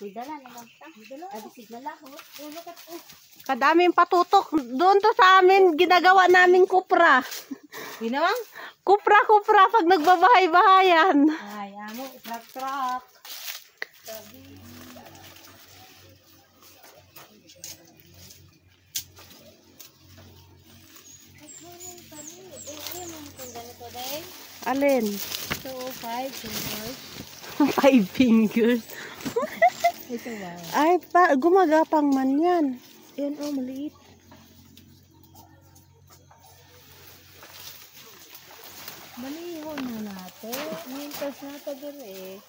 May dala na lang ta. May dala. Oh, look at oh. Kadaming patutok. Doon to sa amin, ginagawa naming kupra. Ginawang? Kupra, kupra pag nagbabahay-bahayan. Ay, amo, truck, truck. Alin? So, five fingers. Five fingers. Ito ba? Ay, pa, gumagapang man yan. Yan, oh, maliit. Malihon na natin. Mintas na ito dire.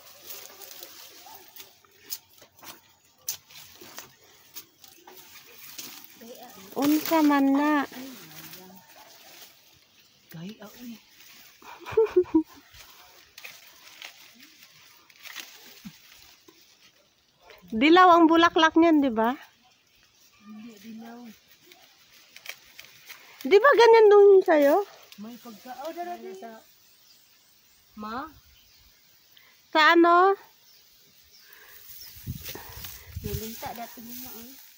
Unsa man na. Gay, Dilaw ang bulaklak niyan, di ba? Hindi, dilaw. Di ba ganyan dun sa'yo? May pagka... Oh, dara din. Sa... Ma? Sa ano? Nilinta dati mo, oh.